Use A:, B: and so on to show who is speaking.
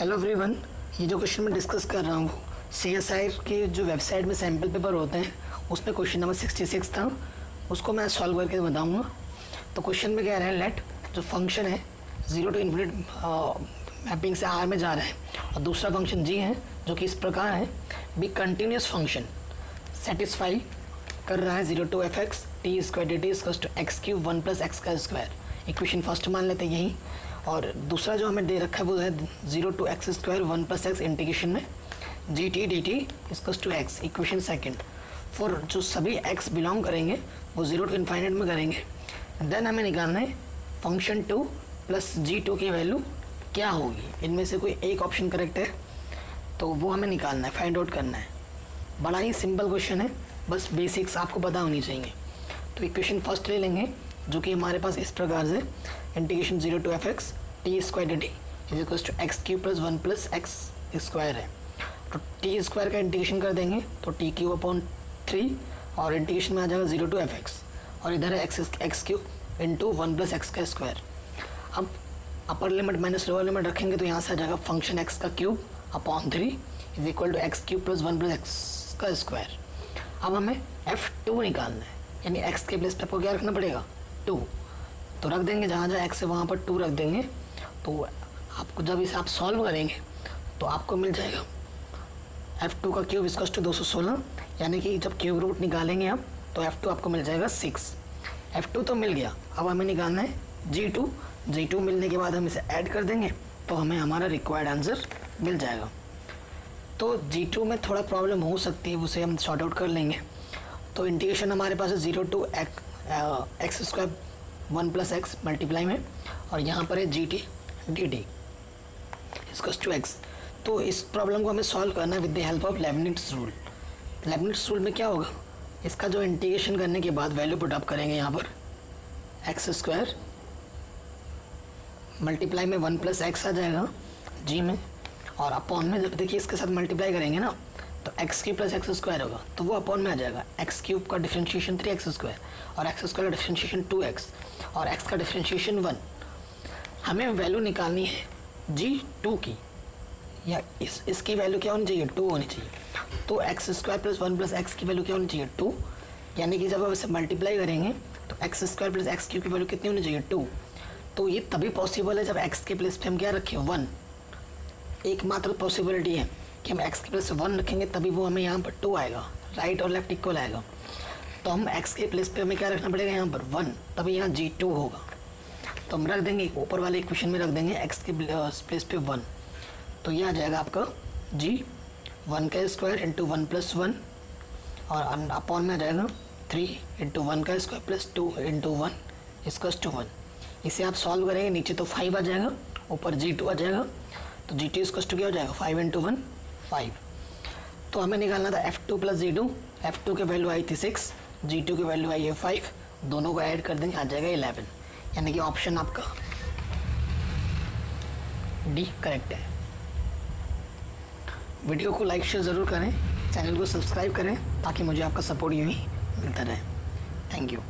A: Hello everyone ये जो question मैं डिस्कस कर रहा हूँ सी एस आई के जो वेबसाइट में सैंपल पेपर होते हैं, उसमें क्वेश्चन नंबर सिक्सटी सिक्स था। उसको मैं सॉल्व करके बताऊँगा। तो क्वेश्चन में कह रहे हैं? लेट जो फ़ंक्शन है ज़ीरो टू इन्फिनिट मैपिंग से आर में जा रहा है। और दूसरा फ़ंक्शन जी है, जो कि इस प्रकार है। बी कंटिन्यूस फ़ंक्शन सेटिस्फाई कर रहा है zero to f x t square d t to x cube one plus x का स्क्वायर इक्वेशन फ़र्स्ट मान लेते हैं यही। और दूसरा जो हमें दे रखा है, वो है zero to x square one plus x integration में। G T D T इसकस to x equation second for जो सभी एक्स बिलोंग करेंगे, वो ज़ीरो टू इन्फाइनेट में करेंगे। देन हमें निकालना है function two plus g two की वैल्यू क्या होगी? इनमें से कोई एक ऑप्शन करेक्ट है? तो वो हमें निकालना है फाइंड आउट करना है। बड़ा ही सिंपल क्वेश्चन है, बस बेसिक्स आपको पता होनी चाहिए। तो इक्वेशन फ़र्स्ट ले लेंगे। जो कि हमारे पास इस प्रकार से integration zero to f x t square d is equal to x cube plus one plus x square है। तो टी स्क्वायर का इंटीग्रेशन कर देंगे तो टी क्यू अपॉन थ्री और इंटीग्रेशन में आ जाएगा ज़ीरो टू एफ़ एक्स और इधर है x x q into one plus x का स्क्वायर अब upper limit minus lower limit रखेंगे तो यहाँ से आ जाएगा फ़ंक्शन एक्स का cube upon three is equal to x cube plus one plus x का स्क्वायर अब हमें एफ़ टू निकालना है, यानी एक्स के प्लेस पे आपको क्या रखना पड़ेगा? टू। तो रख देंगे, जहाँ जहाँ एक्स है, वहाँ पर टू रख देंगे। तो आपको जब इसे आप सॉल्व करेंगे तो आपको मिल जाएगा एफ़ टू का क्यूब इसका टू दो सौ सोलह, यानी कि जब क्यूब रूट निकालेंगे आप तो एफ़ टू आपको मिल जाएगा सिक्स एफ़ टू तो मिल गया। अब हमें निकालना है जी टू जी टू मिलने के बाद हम इसे ऐड कर देंगे तो हमें हमारा रिक्वायर्ड आंसर मिल जाएगा। तो जी टू में थोड़ा प्रॉब्लम हो सकती है, उसे हम शॉर्ट आउट कर लेंगे। तो इंटीग्रेशन हमारे पास है zero to x square one plus x multiply में, और यहाँ पर है जी टी डी टी इसका टू एक्स तो इस प्रॉब्लम को हमें सॉल्व करना है with the help of Leibniz rule Leibniz rule में क्या होगा? इसका जो इंटीग्रेशन करने के बाद वैल्यू पुट अप करेंगे यहाँ पर. एक्स स्क्वायर मल्टीप्लाई में वन प्लस एक्स आ जाएगा जी में. और अपॉन में जब देखिए इसके साथ मल्टीप्लाई करेंगे ना तो x cube plus x square होगा तो वो अपॉन में आ जाएगा। एक्स क्यूब का डिफ्रेंशिएशन थ्री एक्स स्क्वायर और एक्स स्क्वायर का डिफ्रेंशिएशन टू एक्स और एक्स का डिफ्रेंशिएशन वन हमें वैल्यू निकालनी है जी टू की। या इस, इसकी वैल्यू क्या होनी चाहिए? टू होनी चाहिए। तो x square plus one plus x की वैल्यू क्या होनी चाहिए? टू यानी कि जब आप इसे मल्टीप्लाई करेंगे तो x square plus x cube की वैल्यू कितनी होनी चाहिए? टू तो ये तभी पॉसिबल है जब एक्स के प्लेस पे हम क्या रखें? वन एकमात्र पॉसिबिलिटी है। कि हम एक्स के प्लेस वन रखेंगे, तभी वो हमें यहाँ पर टू आएगा। राइट और लेफ़्ट इक्वल आएगा। तो हम एक्स के प्लेस पे हमें क्या रखना पड़ेगा? यहाँ पर वन तभी यहाँ जी टू होगा। तो हम रख देंगे, ऊपर वाले इक्वेशन में रख देंगे एक्स के प्लेस पे वन तो ये आ जाएगा आपका जी वन का square into one plus one और अपॉन में आ जाएगा थ्री इंटू वन का square plus two into one इसका टू वन इसे आप सॉल्व करेंगे, नीचे तो फाइव आ जाएगा, ऊपर जी टू आ जाएगा। तो जी टी टू क्या हो जाएगा? फाइव इंटू वन फाइव तो हमें निकालना था f two plus g two f two की वैल्यू आई थी सिक्स जी टू की वैल्यू आई है फाइव दोनों को ऐड कर देंगे, आ जाएगा इलेवन यानी कि ऑप्शन आपका डी करेक्ट है. वीडियो को लाइक शेयर ज़रूर करें. चैनल को सब्सक्राइब करें, ताकि मुझे आपका सपोर्ट यूँ ही मिलता रहे. Thank you